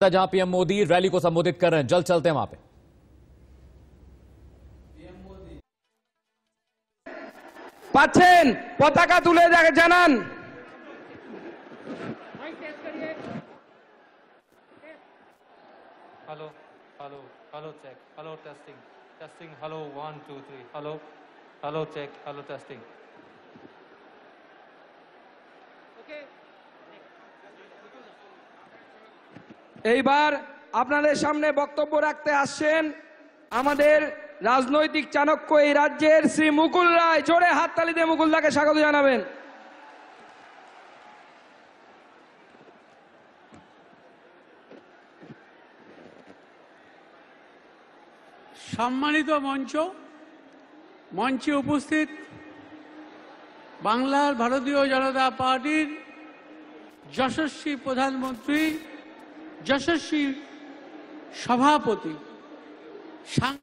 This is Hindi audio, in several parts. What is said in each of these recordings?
जहां पीएम मोदी रैली को संबोधित कर रहे हैं जल्द चलते हैं वहां पे পাচ্ছেন পতাকা তুলে যা- জানান Hello, hello, hello, check, hello, testing, testing, hello, one, two, three, hello, hello, check, hello, testing. এইবার আপনাদের সামনে বক্তব্য রাখতে আসছেন আমাদের রাজনৈতিক চাণক্য এই রাজ্যের শ্রী মুকুল রায়। জোরে হাততালি দিয়ে মুকুলদাকে স্বাগত জানাবেন। সম্মানিত মঞ্চ, মঞ্চে উপস্থিত বাংলার ভারতীয় জনতা পার্টির যশস্বী প্রধানমন্ত্রী যশস্বী সভাপতি সাং-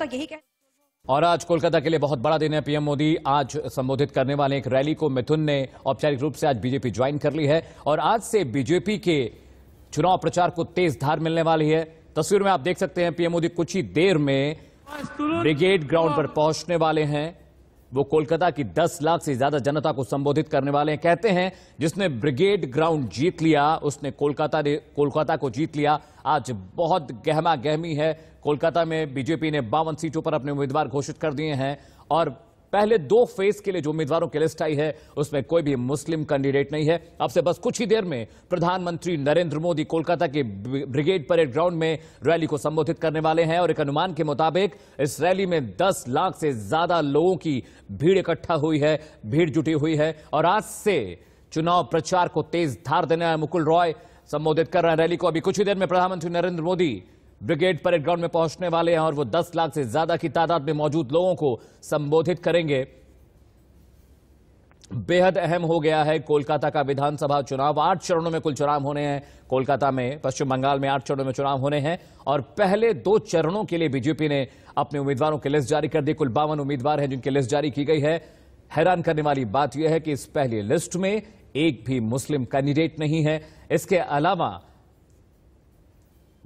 का यही कहना और आज कोलकाता के लिए बहुत बड़ा दिन है पीएम मोदी आज संबोधित करने वाले एक रैली को मिथुन ने औपचारिक रूप से आज बीजेपी ज्वाइन कर ली है और आज से बीजेपी के चुनाव प्रचार को तेज धार मिलने वाली है तस्वीर में आप देख सकते हैं पीएम मोदी कुछ ही देर में ब्रिगेड ग्राउंड पर पहुंचने वाले हैं वो कोलकाता की 10 लाख से ज़्यादा जनता को संबोधित करने वाले हैं। कहते हैं, जिसने ब्रिगेड ग्राउंड जीत लिया, उसने कोलकाता ने कोलकाता को जीत लिया। आज बहुत गहमा गहमी है। कोलकाता में बीजेपी ने बावन सीटों पर अपने उम्मीदवार घोषित कर दिए हैं। और पहले दो फ़ेज़ के लिए जो उम्मीदवारों की लिस्ट आई है, उसमें कोई भी मुस्लिम कैंडिडेट नहीं है। अब से बस कुछ ही देर में प्रधानमंत्री नरेंद्र मोदी कोलकाता के ब्रिगेड परेड ग्राउंड में रैली को संबोधित करने वाले हैं और एक अनुमान के मुताबिक इस रैली में 10 लाख से ज़्यादा लोगों की भीड़ इकट्ठा हुई है, भीड़ जुटी हुई है और आज से चुनाव प्रचार को तेज धार देना मुकुल रॉय संबोधित कर रहे हैं। रैली को अभी कुछ ही देर में प्रधानमंत्री Narendra Modi brigade parade ground में पहुँचने वाले हैं और वो 10 लाख से ज़्यादा की तादाद में मौजूद लोगों को संबोधित करेंगे। बेहद अहम हो गया है कोलकाता का विधानसभा चुनाव। आठ चरणों में कुल चुनाव होने हैं। कोलकाता में, पश्चिम बंगाल में आठ चरणों में चुनाव होने हैं और पहले दो चरणों के लिए बीजेपी ने अपने उम्मीदवारों की लिस्ट जारी कर दी। कुल बावन उम्मीदवार हैं जिनकी लिस्ट जारी की गई है। हैरान करने वाली बात यह है कि इस पहली लिस्ट में एक भी मुस्लिम कैंडिडेट नहीं है। इसके अलावा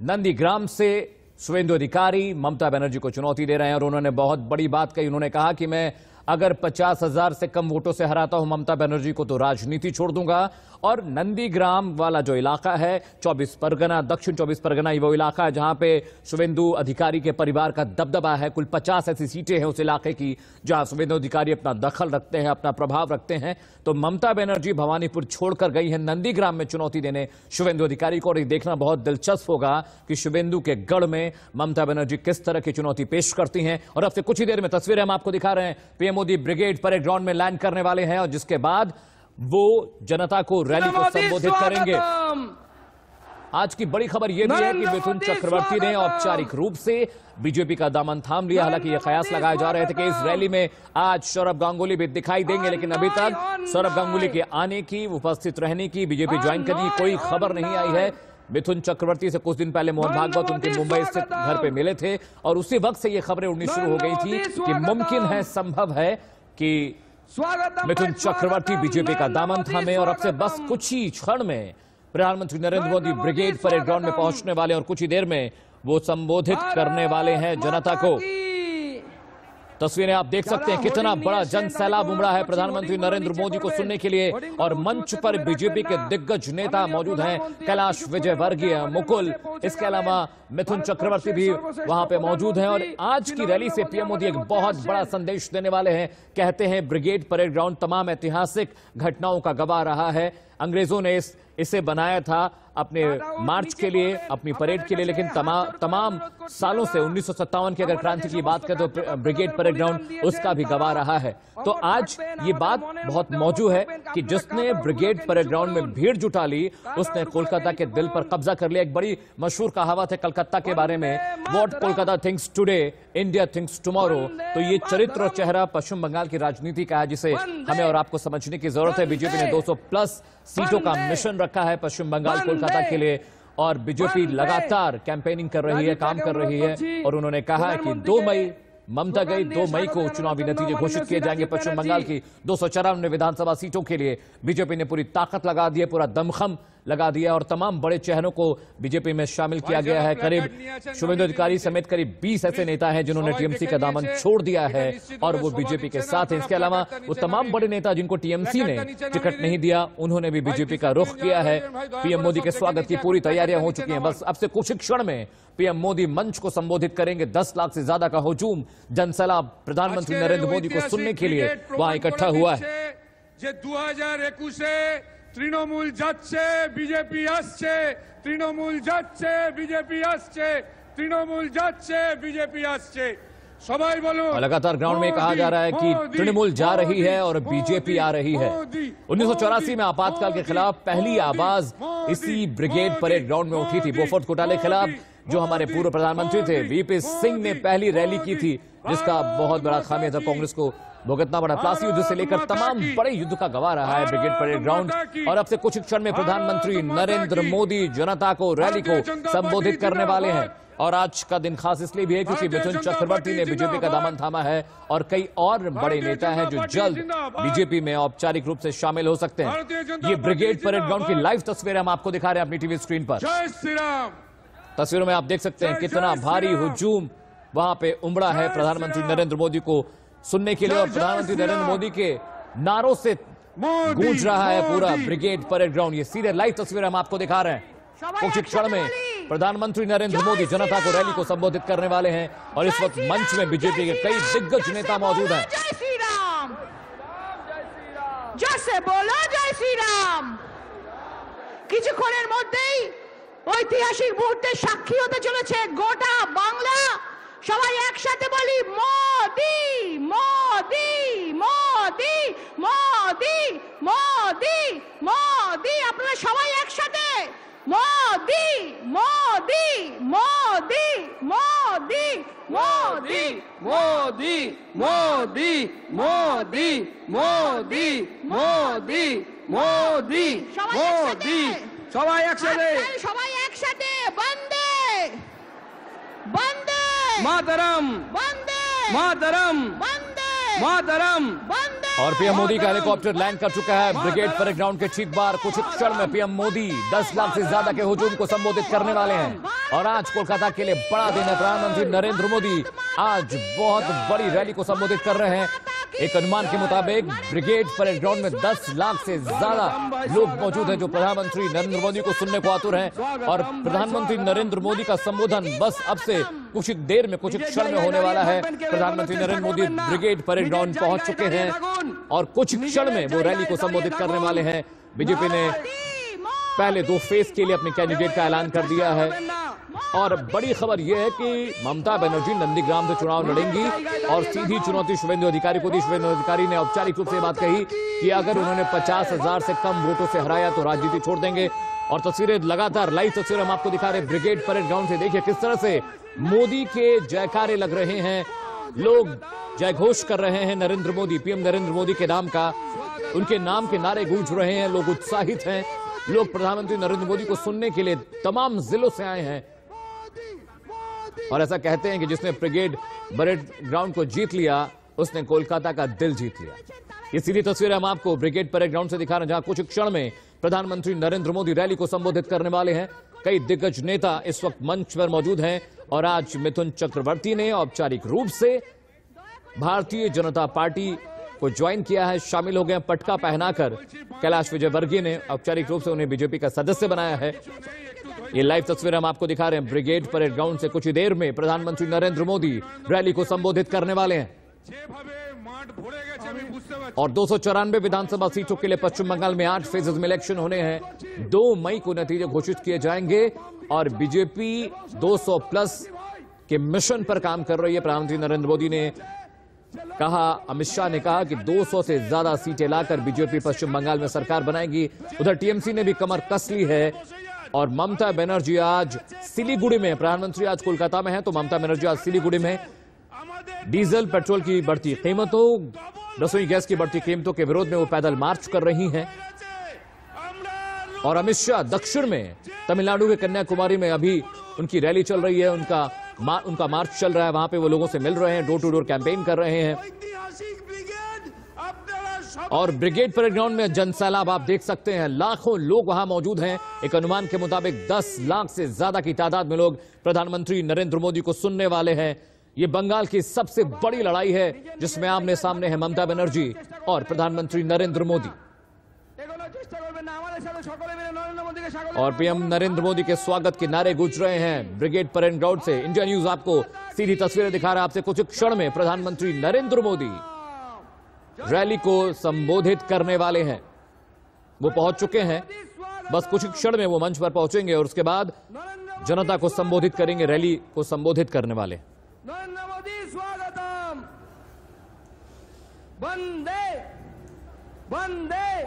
नंदीग्राम से सुवेंदु अधिकारी ममता बनर्जी को चुनौती दे रहे हैं और उन्होंने बहुत बड़ी बात कही। उन्होंने कहा कि मैं अगर पचास हज़ार से कम वोटों से हराता हूँ ममता बनर्जी को तो राजनीति छोड़ दूँगा। और नंदीग्राम वाला जो इलाका है 24 परगना, दक्षिण 24 परगना वो इलाका है जहाँ पे शुभेंदु अधिकारी के परिवार का दबदबा है। कुल 50 ऐसी सीटें हैं उस इलाके की जहाँ शुभेंदु अधिकारी अपना दखल रखते हैं, अपना प्रभाव रखते हैं। तो ममता बनर्जी भवानीपुर छोड़कर गई है नंदीग्राम में चुनौती देने शुभेंदु अधिकारी को। और देखना बहुत दिलचस्प होगा कि शुभेंदु के गढ़ में ममता बनर्जी किस तरह की चुनौती पेश करती हैं। और अब से कुछ ही देर में तस्वीरें हम आपको दिखा रहे हैं। PM Modi brigade parade ground में लैंड करने वाले हैं और जिसके बाद वो जनता को रैली को संबोधित करेंगे। आज की बड़ी खबर यह भी है कि मिथुन चक्रवर्ती ने औपचारिक रूप से बीजेपी का दामन थाम लिया। हालाँकि यह कयास लगाए जा रहे थे कि इस रैली में आज सौरभ गांगुली भी दिखाई देंगे लेकिन अभी तक सौरभ गांगुली के आने की उपस्थित रहने की बीजेपी ज्वाइन करने की कोई खबर नहीं आई है। मिथुन चक्रवर्ती से कुछ दिन पहले मोहन भागवत उनके मुंबई स्थित घर पे मिले थे और उसी वक्त से ये खबरें उड़नी शुरू हो गई थी कि मुमकिन है। संभव है कि मिथुन चक्रवर्ती बीजेपी का दामन थामे और अब से बस कुछ ही क्षण में प्रधानमंत्री Narendra Modi brigade parade ground में पहुँचने वाले और कुछ ही देर में वो संबोधित करने वाले हैं जनता की। तस्वीरें आप देख सकते हैं कितना बड़ा जन सैलाब उमड़ा है प्रधानमंत्री नरेंद्र मोदी को सुनने के लिए और मंच पर बीजेपी के दिग्गज नेता मौजूद हैं कैलाश विजय वर्गीय मुकुल इसके अलावा मिथुन चक्रवर्ती भी वहाँ पे मौजूद हैं और आज की रैली से पीएम मोदी एक बहुत बड़ा संदेश देने वाले हैं। कहते हैं ब्रिगेड परेड ग्राउंड तमाम ऐतिहासिक घटनाओं का गवाह रहा है। अंग्रेज़ों ने इस इसे बनाया था अपने मार्च के लिए अपनी परेड के लिए लेकिन तमा, तमाम सालों से उन्नीस की अगर क्रांति की बात करें तो ब्रिगेड परेड ग्राउंड उसका भी गवाह रहा है। तो आज ये बात बहुत मौजूद है कि जिसने ब्रिगेड परेड ग्राउंड में भीड़ जुटा ली उसने कोलकाता के दिल पर कब्जा कर लिया। एक बड़ी मशहूर कहावत है कलकत्ता के बारे में। What Kolkata thinks today India thinks tomorrow. तो ये चरित्र और चेहरा पश्चिम बंगाल की राजनीति का है जिसे हमें और आपको समझने की ज़रूरत है। बीजेपी ने 200 प्लस सीटों का मिशन रखा है पश्चिम बंगाल कोलकाता के लिए। और बीजेपी लगातार कैंपेनिंग कर रही है काम कर रही है। और उन्होंने कहा कि दो मई ममता गई दो मई को चुनावी नतीजे घोषित किए जाएँगे पश्चिम बंगाल की। दो सौ चौरानवे विधानसभा सीटों के लिए बीजेपी ने पूरी ताकत लगा दी है पूरा दमखम लगा दिया और तमाम बड़े चेहरों को बीजेपी में शामिल किया गया है। करीब शुभेंदु अधिकारी समेत करीब बीस ऐसे नेता है जिन्होंने टीएमसी का दामन छोड़ दिया है और वो बीजेपी के साथ है। इसके अलावा वो तमाम बड़े नेता जिनको टीएमसी ने टिकट नहीं। दिया उन्होंने भी बीजेपी का रुख किया है। पीएम मोदी के स्वागत की पूरी तैयारियाँ हो चुकी हैं। बस अब से कुछ क्षण में पीएम मोदी मंच को संबोधित करेंगे। दस लाख से ज़्यादा का हजूम जनसलाब प्रधानमंत्री नरेंद्र मोदी को सुनने के लिए वहाँ इकट्ठा हुआ है। दो हज़ार তৃণমূল যাচ্ছে বিজেপি আসছে তৃণমূল যাচ্ছে বিজেপি আসছে তৃণমূল যাচ্ছে বিজেপি আসছে সবাই বলুন और लगातार ग्राउंड में कहा जा रहा है कि मोदी, तृणमूल जा रही है और मोदी, बीजेपी आ रही है मोदी, उन्नीस में आपातकाल के खिलाफ पहली मोदी, आवाज मोदी, इसी ब्रिगेड मोदी, परेड ग्राउंड में उठी थी मोदी, बोफोर्ट घोटाले के खिलाफ मोदी, जो हमारे पूर्व प्रधानमंत्री थे मोदी, वीपी सिंह ने मोदी, पहली रैली की थी मोदी, जिसका बहुत बड़ा खामियाजा भारत कांग्रेस को वो कितना बड़ा प्लासी युद्ध से लेकर तमाम बड़े युद्ध का गवाह रहा है ब्रिगेड परेड ग्राउंड। और अब से कुछ क्षण में प्रधानमंत्री नरेंद्र मोदी जनता को रैली को संबोधित करने वाले हैं। और आज का दिन खास इसलिए भी है क्योंकि मिथुन चक्रवर्ती ने बीजेपी का दामन थामा है और कई और बड़े नेता हैं जो जल्द बीजेपी में औपचारिक रूप से शामिल हो सकते हैं। ये ब्रिगेड परेड ग्राउंड की लाइव तस्वीर हम आपको दिखा रहे हैं अपनी टीवी स्क्रीन पर। तस्वीरों में आप देख सकते हैं कितना भारी हुजूम वहाँ पे उमड़ा है प्रधानमंत्री नरेंद्र मोदी को। सुनने के लिए जय और जय प्रधानमंत्री श्री नरेंद्र राम। मोदी के नारों से मोदी, गूंज रहा है पूरा मोदी। ब्रिगेड परेड ग्राउंड ये सीधे लाइव तस्वीरें हम आपको दिखा रहे हैं कुछ ही क्षण में प्रधानमंत्री नरेंद्र मोदी जनता को रैली को संबोधित करने वाले हैं और इस वक्त मंच में बीजेपी के कई दिग्गज नेता मौजूद हैं জয় শ্রীরাম জসে বলো জয় শ্রীরাম কিছুক্ষণের মধ্যেই ঐতিহাসিক মুহূর্তের সাক্ষী হতে চলেছে গোটা বাংলা সবাই একসাথে বলি মোদি মোদি মোদি মোদি মোদি মোদি আপনারা সবাই একসাথে মোদি মোদি মোদি মোদি মোদি মোদি মোদি মোদি মোদি মোদি মোদি মোদি সবাই একসাথে সবাই একসাথে বন্ধ मातरम। मातरम। मातरम। और पीएम मोदी का हेलीकॉप्टर लैंड कर चुका है। ब्रिगेड परेड ग्राउंड के ठीक बार कुछ क्षण में पीएम मोदी 10 लाख से ज़्यादा के हुजूम को संबोधित करने वाले हैं। और आज कोलकाता के लिए बड़ा दिन है। प्रधानमंत्री नरेंद्र मोदी आज बहुत बड़ी रैली को संबोधित कर रहे हैं। एक अनुमान के मुताबिक ब्रिगेड परेड ग्राउंड में 10 लाख से ज़्यादा लोग मौजूद हैं जो प्रधानमंत्री नरेंद्र मोदी को सुनने को आतुर हैं और प्रधानमंत्री नरेंद्र मोदी का संबोधन बस अब से कुछ देर में, कुछ क्षण में होने वाला है। प्रधानमंत्री Narendra Modi brigade parade ground पहुँच चुके हैं और कुछ क्षण में वो रैली को संबोधित करने वाले हैं। बीजेपी ने पहले दो फ़ेज़ के लिए अपने कैंडिडेट का ऐलान कर दिया है। और बड़ी खबर यह है कि ममता बनर्जी नंदीग्राम से चुनाव लड़ेंगी और सीधी चुनौती शुभेंदु अधिकारी को दी। शुभेंदु अधिकारी ने औपचारिक रूप से बात कही कि अगर उन्होंने पचास हज़ार से कम वोटों से हराया तो राजनीति छोड़ देंगे। और तस्वीरें लगातार, लाइव तस्वीरें हम आपको दिखा रहे ब्रिगेड परेड ग्राउंड से देखिए किस तरह से मोदी के जयकारे लग रहे हैं। लोग जय घोष कर रहे हैं नरेंद्र मोदी, पीएम नरेंद्र मोदी के नाम का। उनके नाम के नारे गूंज रहे हैं, लोग उत्साहित हैं। लोग प्रधानमंत्री नरेंद्र मोदी को सुनने के लिए तमाम जिलों से आए हैं। और ऐसा कहते हैं कि जिसने ब्रिगेड परेड ग्राउंड को जीत लिया, उसने कोलकाता का दिल जीत लिया। ये सीधी तस्वीरें हम आपको ब्रिगेड परेड ग्राउंड से दिखा रहे हैं, जहाँ कुछ क्षण में प्रधानमंत्री नरेंद्र मोदी रैली को संबोधित करने वाले हैं। कई दिग्गज नेता इस वक्त मंच पर मौजूद हैं और आज मिथुन चक्रवर्ती ने औपचारिक रूप से भारतीय जनता पार्टी को ज्वाइन किया है, शामिल हो गए पटका पहनाकर। कैलाश विजयवर्गीय ने औपचारिक रूप से उन्हें बीजेपी का सदस्य बनाया है। ये लाइव तस्वीर हम आपको दिखा रहे हैं, ब्रिगेड परेड ग्राउंड से कुछ ही देर में प्रधानमंत्री नरेंद्र मोदी रैली को संबोधित करने वाले हैं। और दो सौ चौरानवे विधानसभा सीटों के लिए पश्चिम बंगाल में आठ फेजेज में इलेक्शन होने हैं। दो मई को नतीजे घोषित किए जाएँगे और बीजेपी 200 प्लस के मिशन पर काम कर रही है। प्रधानमंत्री नरेंद्र मोदी ने कहा, अमित शाह ने कहा कि 200 से ज़्यादा सीटें लाकर बीजेपी पश्चिम बंगाल में सरकार बनाएगी। उधर टीएमसी ने भी कमर कस ली है। और ममता बनर्जी आज सिलीगुड़ी में। प्रधानमंत्री आज कोलकाता में है तो ममता बनर्जी आज सिलीगुड़ी में। डीजल पेट्रोल की बढ़ती कीमतों रसोई गैस की बढ़ती कीमतों के विरोध में वो पैदल मार्च कर रही हैं। और अमित शाह दक्षिण में तमिलनाडु के कन्याकुमारी में अभी उनकी रैली चल रही है उनका मार, उनका मार्च चल रहा है वहाँ पे वो लोगों से मिल रहे हैं डोर टू डोर कैंपेन कर रहे हैं। और ब्रिगेड परेड ग्राउंड में जनसैलाब आप देख सकते हैं, लाखों लोग वहाँ मौजूद हैं। एक अनुमान के मुताबिक 10 लाख से ज़्यादा की तादाद में लोग प्रधानमंत्री नरेंद्र मोदी को सुनने वाले हैं। ये बंगाल की सबसे बड़ी लड़ाई है, जिसमें आमने सामने है ममता बनर्जी और प्रधानमंत्री नरेंद्र मोदी। और पीएम नरेंद्र मोदी के स्वागत के नारे गूंज रहे हैं। ब्रिगेड परेड ग्राउंड से इंडिया न्यूज़ आपको सीधी तस्वीरें दिखा रहा है। आपसे कुछ क्षण में प्रधानमंत्री नरेंद्र मोदी। रैली को संबोधित करने वाले हैं। वो पहुँच चुके हैं। बस कुछ क्षण में वो मंच पर पहुँचेंगे और उसके बाद जनता को संबोधित करेंगे रैली को संबोधित करने वाले। नरेंद्र मोदी स्वागतम। वंदे वंदे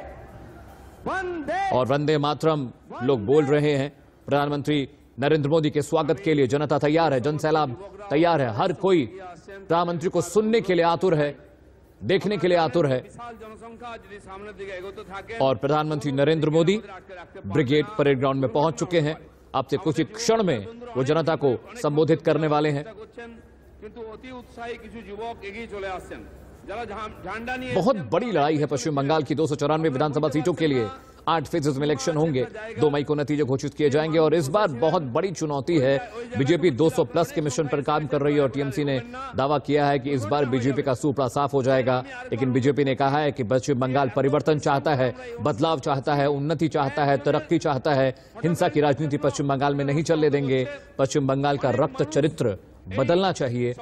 वंदे। और वंदे मातरम लोग बोल रहे हैं प्रधानमंत्री नरेंद्र मोदी के स्वागत के लिए जनता तैयार है जन सैलाब तैयार है। हर कोई प्रधानमंत्री को सुनने के लिए आतुर है। देखने के लिए आतुर है। और प्रधानमंत्री Narendra Modi brigade parade ground में पहुँच चुके हैं। आपसे कुछ ही क्षण में वो जनता को संबोधित करने वाले हैं। बहुत बड़ी लड़ाई है पश्चिम बंगाल की दो सौ चौरानवे विधानसभा सीटों के लिए। आठ फेजेज में इलेक्शन होंगे। दो मई को नतीजे घोषित किए जाएँगे और इस बार बहुत बड़ी चुनौती है। बीजेपी 200 प्लस के मिशन पर काम कर रही है और टीएमसी ने दावा किया है कि इस बार बीजेपी का सूपड़ा साफ़ हो जाएगा। लेकिन बीजेपी ने कहा है कि पश्चिम बंगाल परिवर्तन चाहता है, बदलाव चाहता है, उन्नति चाहता है, तरक्की चाहता है। हिंसा की राजनीति पश्चिम बंगाल में नहीं चलने देंगे। पश्चिम बंगाल का रक्त चरित्र बदलना चाहिए।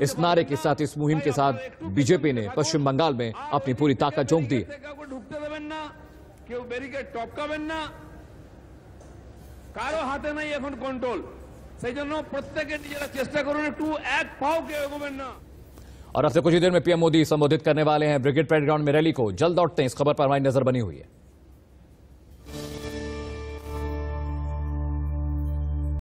इस नारे के साथ, इस मुहिम के साथ बीजेपी ने पश्चिम बंगाल में अपनी पूरी ताकत झोंक दी। কেউ ব্যারিকেড টপকাবেন না কারো হাতে নাই এখন কন্ট্রোল সেই জন্য প্রত্যেকে নিজেরা চেষ্টা করুন একটু এক পাও কেউ এগোবেন না और अब से कुछ ही देर में पीएम मोदी संबोधित करने वाले हैं ब्रिगेड परेड ग्राउंड में रैली को जल्द लौटते हैं इस खबर पर हमारी नजर बनी हुई है